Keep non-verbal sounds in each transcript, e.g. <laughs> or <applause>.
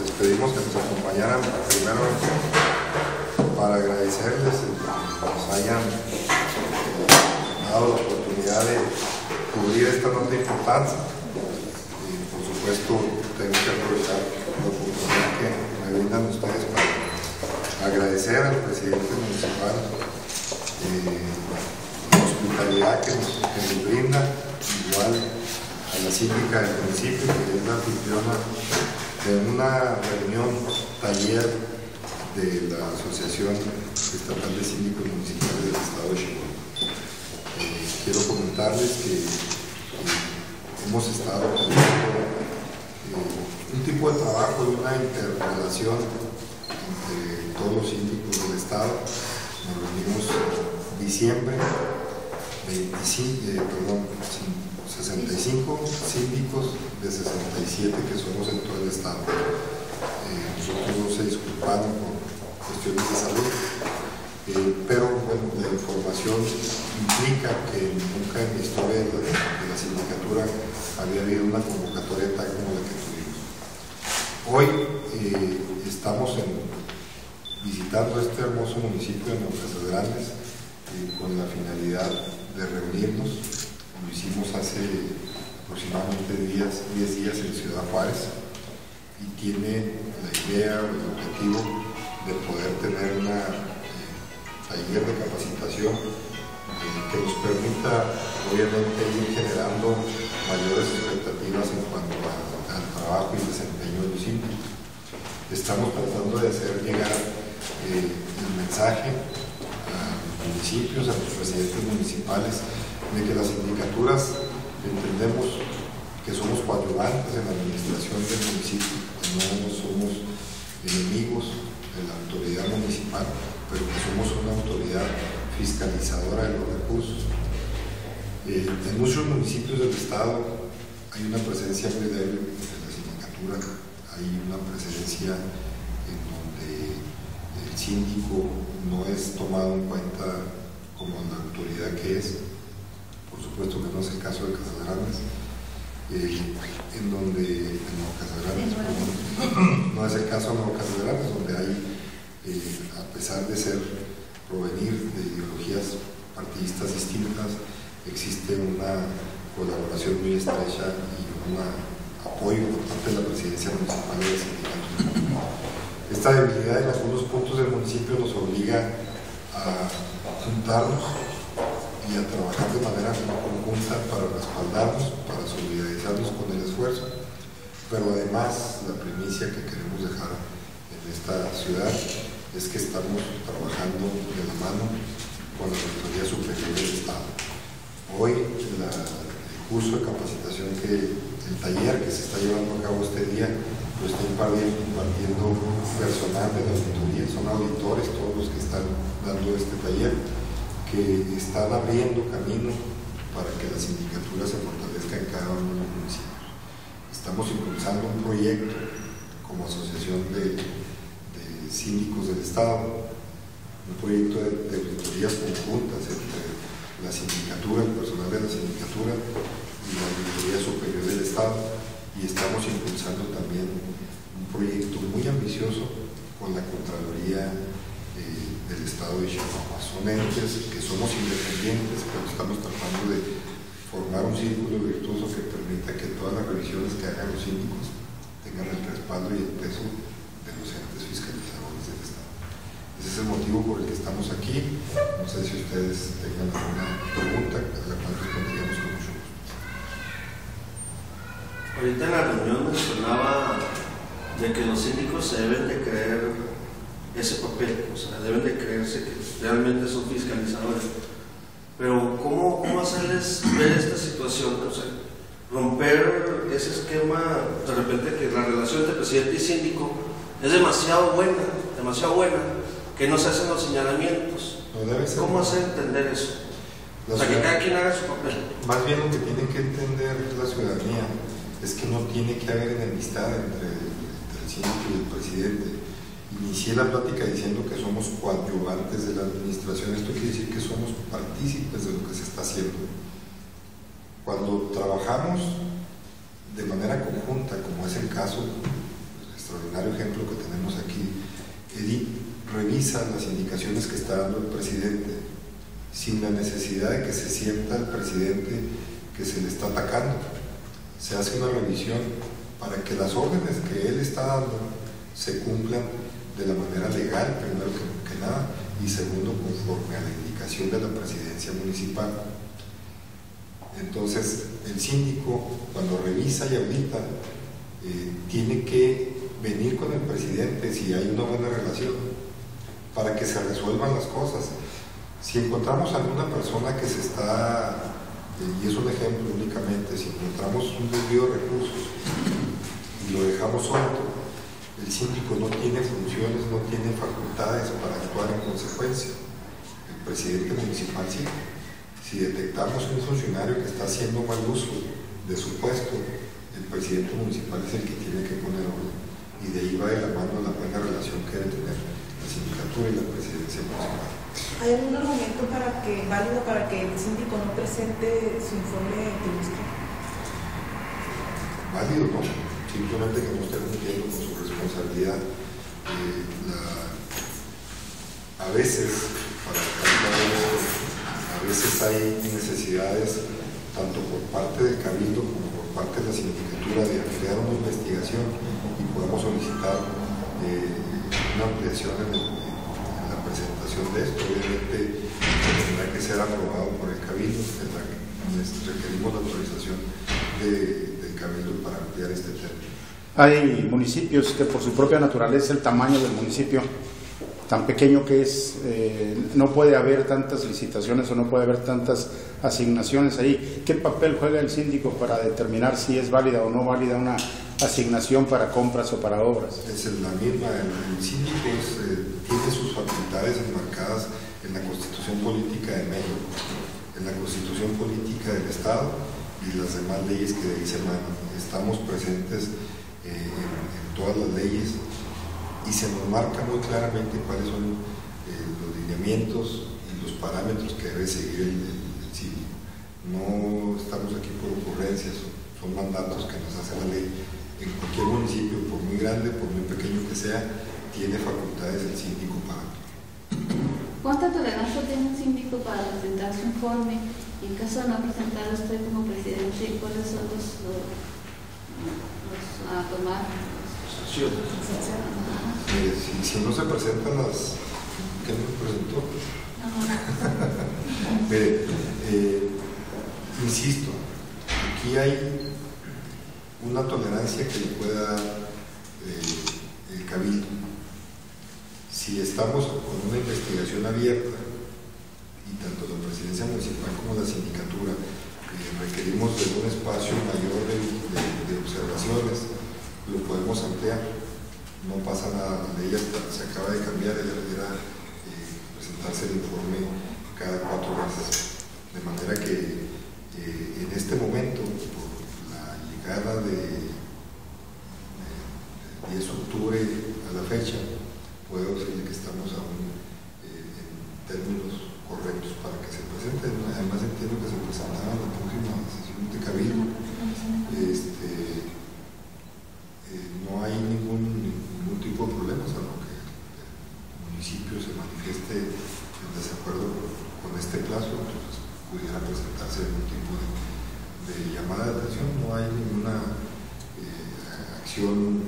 les pedimos que nos acompañaran primero para agradecerles que nos hayan dado la oportunidad de cubrir esta nota importante. Y por supuesto, tengo que aprovechar la oportunidad que me brindan ustedes para agradecer al presidente municipal eh, la hospitalidad que nos, que nos brinda, igual a la síndica del municipio, que es la anfitriona de una reunión, taller de la Asociación Estatal de Síndicos Municipales del Estado de Chihuahua. Eh, quiero comentarles que hemos estado eh, un tipo de trabajo y una interrelación entre todos los síndicos del Estado. Nos reunimos en diciembre, 25, eh, perdón, 65 síndicos de 67 que somos en todo el Estado. Eh, nosotros no se disculparon por cuestiones de salud, eh, pero bueno, la información implica que nunca en la historia de la, sindicatura había habido una convocatoria tal como la que tuvimos. Hoy eh, estamos visitando este hermoso municipio de Casas Grandes con la finalidad de reunirnos. Lo hicimos hace aproximadamente 10 días en Ciudad Juárez y tiene la idea o el objetivo de poder tener una eh, taller de capacitación eh, que nos permita obviamente ir generando mayores expectativas en cuanto al trabajo y desempeño de los síndicos. Estamos tratando de hacer llegar eh, el mensaje a los municipios, a los presidentes municipales, de que las sindicaturas entendemos que somos coadyuvantes en la administración del municipio, no somos enemigos de la autoridad municipal, pero que somos una autoridad fiscalizadora de los recursos. Eh, en muchos municipios del estado hay una presencia muy débil de la sindicatura, hay una presencia en donde el síndico no es tomado en cuenta como la autoridad que es, por supuesto que no es el caso de Casas Grandes, eh, en donde <coughs> no es el caso de Nuevo Casas Grandes, donde hay, eh, a pesar de ser provenir de ideologías partidistas distintas, existe una colaboración muy estrecha y un apoyo por parte de la presidencia municipal y del sindicato. Esta debilidad en algunos puntos del municipio nos obliga a juntarnos y a trabajar de manera conjunta para respaldarnos, para solidarizarnos con el esfuerzo, pero además la primicia que queremos dejar en esta ciudad es que estamos trabajando de la mano con la Autoridad Superior del Estado. Hoy el curso de capacitación que el taller que se está llevando a cabo este día lo está impartiendo personal de la auditoría, son auditores todos los que están dando este taller que están abriendo camino para que la sindicatura se fortalezca en cada uno de los municipios. Estamos impulsando un proyecto como asociación de, síndicos del Estado, un proyecto de, de auditorías conjuntas entre la sindicatura, el personal de la sindicatura y la Auditoría Superior del Estado y estamos impulsando también un proyecto muy ambicioso con la Contraloría del Estado de Chihuahua. Son entes que somos independientes, pero estamos tratando de formar un círculo virtuoso que permita que todas las revisiones que hagan los síndicos tengan el respaldo y el peso de los entes fiscalizadores del Estado. Ese es el motivo por el que estamos aquí. No sé si ustedes tengan alguna pregunta a la cual responderíamos con mucho gusto. Ahorita en la reunión mencionaba de que los síndicos se deben de creer ese papel, o sea, deben de creerse que realmente son fiscalizadores. Pero ¿cómo, cómo hacerles ver esta situación? O sea, romper ese esquema, de repente que la relación entre presidente y síndico es demasiado buena, demasiado buena, que no se hacen los señalamientos. No. ¿Cómo hacer entender eso? La O sea, que cada quien haga su papel. Más bien lo que tiene que entender la ciudadanía es que no tiene que haber enemistad entre, entre el síndico y el presidente. Inicié la plática diciendo que somos coadyuvantes de la administración. Esto quiere decir que somos partícipes de lo que se está haciendo. Cuando trabajamos de manera conjunta, como es el caso, pues, extraordinario ejemplo que tenemos aquí, Edith revisa las indicaciones que está dando el presidente sin la necesidad de que se sienta el presidente que se le está atacando. Se hace una revisión para que las órdenes que él está dando se cumplan de la manera legal, primero que, nada, y segundo, conforme a la indicación de la presidencia municipal. Entonces, el síndico, cuando revisa y audita, eh, tiene que venir con el presidente si hay una buena relación para que se resuelvan las cosas. Si encontramos alguna persona que se está, eh, y es un ejemplo únicamente, si encontramos un desvío de recursos y lo dejamos suelto, el síndico no tiene funciones, no tiene facultades para actuar en consecuencia. El presidente municipal sí. Si detectamos un funcionario que está haciendo mal uso de su puesto, el presidente municipal es el que tiene que poner orden. Y de ahí va de la mano la buena relación que debe tener la sindicatura y la presidencia municipal. ¿Hay algún argumento para que, válido para que el síndico no presente su informe trimestral? Válido, no. Simplemente que no esté cumpliendo con su responsabilidad. A veces, para a veces hay necesidades, tanto por parte del Cabildo como por parte de la sindicatura, de ampliar una investigación y podemos solicitar eh, una ampliación en el presentación de esto. Obviamente tendrá que ser aprobado por el Cabildo, requerimos la autorización del Cabildo para ampliar este tema. Hay municipios que por su propia naturaleza, el tamaño del municipio tan pequeño que es, eh, no puede haber tantas licitaciones o no puede haber tantas asignaciones ahí. ¿Qué papel juega el síndico para determinar si es válida o no válida una asignación para compras o para obras? Es la misma, el, síndico eh, tiene sus facultades enmarcadas en la Constitución Política de México, en la Constitución Política del Estado y las demás leyes que de ahí se Estamos presentes eh, en, todas las leyes y se nos marca muy claramente cuáles son eh, los lineamientos y los parámetros que debe seguir el, el. No estamos aquí por ocurrencias, son mandatos que nos hace la ley en cualquier municipio, por muy grande, por muy pequeño que sea, tiene facultades el síndico para. ¿Cuánta tolerancia tiene un síndico para presentar su informe? Y en caso de no presentar usted como presidente, ¿cuáles son los, los, a tomar? Eh, si, si, no se presentan las ¿qué no presentó? <laughs> Mire, eh, insisto, aquí hay una tolerancia que le pueda dar eh, el cabildo. Si estamos con una investigación abierta y tanto la presidencia municipal como la sindicatura eh, requerimos de un espacio mayor de, observaciones, lo podemos ampliar. No pasa nada, la ley se acaba de cambiar, ella deberá eh, presentarse el informe cada cuatro meses. De manera que en este momento, de, 10 de octubre a la fecha, puedo decirle que estamos aún eh, en términos correctos para que se presenten. Además entiendo que se presentaba en la próxima sesión de cabildo. Este, eh, no hay ningún, ningún tipo de problema, salvo que el municipio se manifieste en desacuerdo con este plazo, entonces pudiera presentarse algún tipo de de llamada de atención, no hay ninguna eh, acción.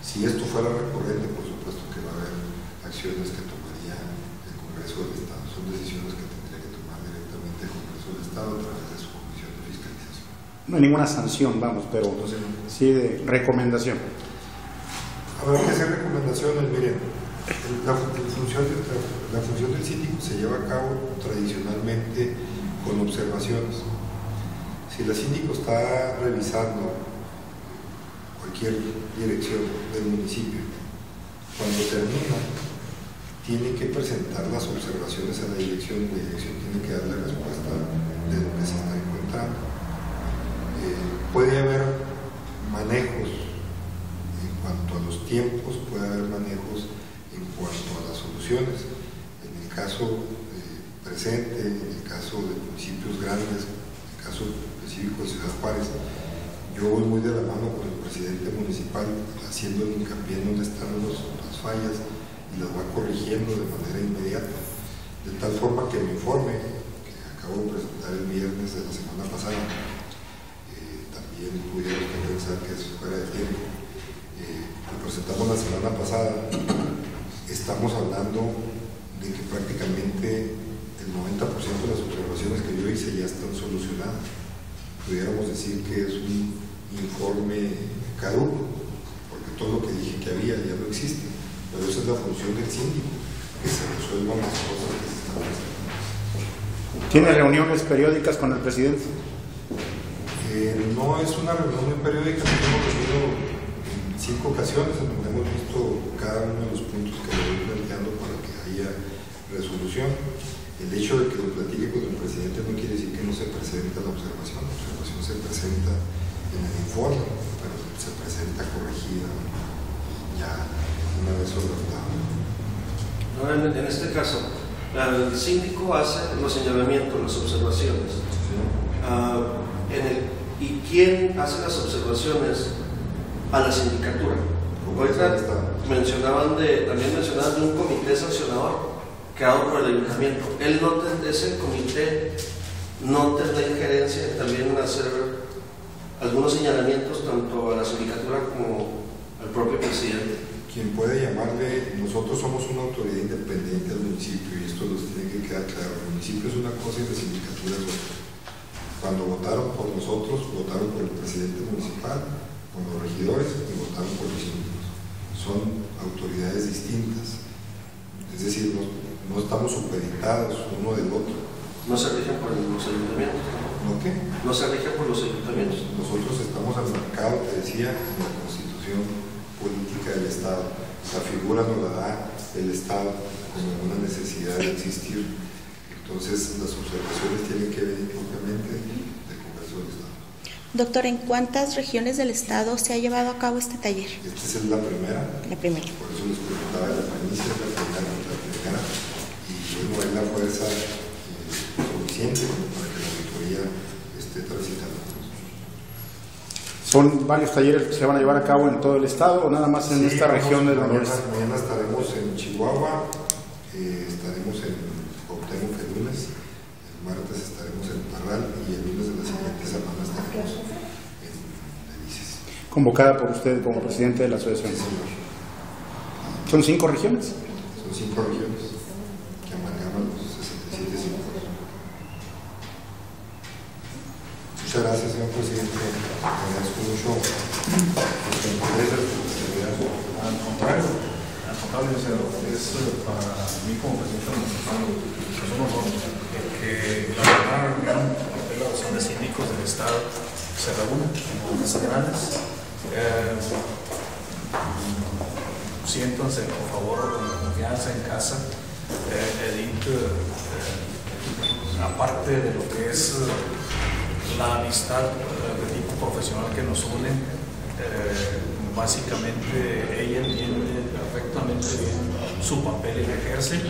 Si esto fuera recurrente, por supuesto que va a haber acciones que tomaría el Congreso del Estado. Son decisiones que tendría que tomar directamente el Congreso del Estado a través de su comisión de fiscalización. No hay ninguna sanción, vamos, pero sí de recomendación. Habrá que hacer recomendaciones, miren. La, función la función del síndico se lleva a cabo tradicionalmente con observaciones si la síndico está revisando cualquier dirección del municipio, cuando termina, tiene que presentar las observaciones a la dirección, la dirección tiene que dar la respuesta de lo que se está encontrando. Eh, puede haber manejos en cuanto a los tiempos, puede haber manejos en cuanto a las soluciones. En el caso presente, en el caso de municipios grandes, en el caso específico de Ciudad Juárez, yo voy muy de la mano con el presidente municipal, haciendo hincapié en dónde están las fallas y las va corrigiendo de manera inmediata. De tal forma que mi informe, que acabo de presentar el viernes de la semana pasada, eh, también pudiera pensar que es fuera de tiempo. Eh, lo presentamos la semana pasada, estamos hablando de que prácticamente el 90% de las observaciones que yo hice ya están solucionadas. Pudiéramos decir que es un informe caduco, porque todo lo que dije que había ya no existe. Pero esa es la función del síndico, que se resuelvan las cosas que se están haciendo. ¿Tiene reuniones periódicas con el presidente? Eh, no es una reunión muy periódica, nos hemos reunido en cinco ocasiones en donde hemos visto cada uno de los puntos que le voy planteando para que haya resolución. El hecho de que lo platique con el presidente no quiere decir que no se presenta la observación, la observación se presenta en el informe, pero se presenta corregida ya una vez solventada. Ahora, en este caso, el síndico hace los señalamientos, las observaciones. Ah, en el- ¿Y quién hace las observaciones a la sindicatura? Ahorita mencionaban de, también mencionaban de un comité sancionador creado por el ayuntamiento. Él no ten- ese comité no tendrá injerencia en también hacer algunos señalamientos tanto a la sindicatura como al propio presidente. Quien puede llamarle, nosotros somos una autoridad independiente del municipio y esto nos tiene que quedar claro. El municipio es una cosa y la sindicatura es otra. Cuando votaron por nosotros, votaron por el presidente municipal, por los regidores y votaron por los síndicos. Son autoridades distintas. Es decir, no, no estamos supeditados uno del otro. No se rigen por los ayuntamientos. ¿No qué? No se rigen por los ayuntamientos. Nosotros estamos enmarcados, te decía, en la constitución política del Estado. La figura nos la da el Estado como una necesidad de existir. Entonces, las observaciones tienen que venir propiamente del Congreso del Estado. Doctor, ¿en cuántas regiones del estado se ha llevado a cabo este taller? Esta es la primera, La primera. por eso les preguntaba la primicia, es la primera, la primera, no hay la fuerza eh, suficiente para que la auditoría esté transitando. ¿Son varios talleres que se van a llevar a cabo en todo el estado o nada más en Sí, esta vamos, región del mañana, noroeste? mañana estaremos en Chihuahua, eh, estaremos en Cuauhtémoc el lunes, el martes estaremos en Parral y el lunes de la siguiente semana estaremos en Delicias. Convocada por usted como presidente de la asociación. Sí, señor. ¿Son cinco regiones? Son cinco regiones que amalgaman los 67 símbolos. Muchas gracias, señor presidente. Agradezco mucho su interés, su responsabilidad. Al contrario, al contrario, es eh, para mí como presidente municipal es un honor que la primera reunión de la Asociación de Síndicos del Estado se reúna como grandes. Eh, siéntanse, por favor, con confianza en casa. Eh, Edith, eh, aparte de lo que es eh, la amistad eh, de tipo profesional que nos une, eh, básicamente ella entiende perfectamente bien su papel y lo ejerce.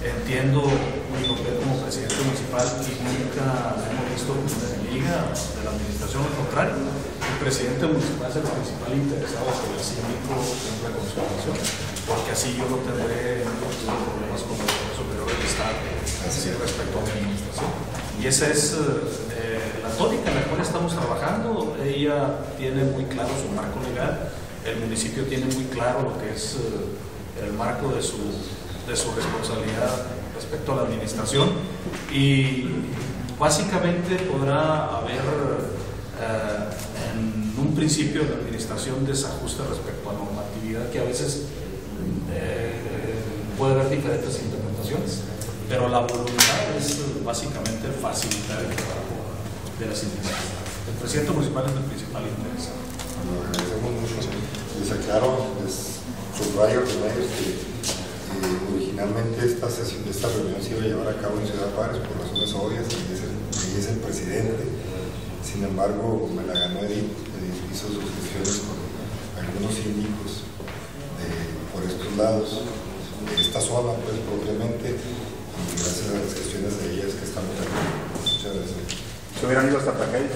Entiendo mi papel como presidente municipal y nunca la hemos visto como una enemiga de la administración, al contrario. El presidente municipal es el principal interesado que el síndico cumpla con su función, porque así yo no tendré problemas con el Poder Superior del Estado respecto a mi administración. Y esa es eh, la tónica en la cual estamos trabajando. Ella tiene muy claro su marco legal, el municipio tiene muy claro lo que es eh, el marco de su, de su responsabilidad respecto a la administración. Y básicamente podrá haber eh, en un principio de administración desajuste respecto a normatividad que a veces eh, puede haber diferentes interpretaciones, pero la voluntad es básicamente facilitar el trabajo de las. El presidente municipal es el principal interés. Lo agradecemos mucho. Les aclaro, les subrayo los medios que eh, originalmente esta sesión, esta reunión se iba a llevar a cabo en Ciudad Juárez por razones obvias, y es el, ahí es el presidente. Sin embargo, me la ganó Edith, Edith hizo sus gestiones con algunos síndicos de- por estos lados, de esta zona, pues propiamente, y gracias a las gestiones de ellas que estamos aquí. Muchas gracias. ¿Se hubieran ido hasta Tacay?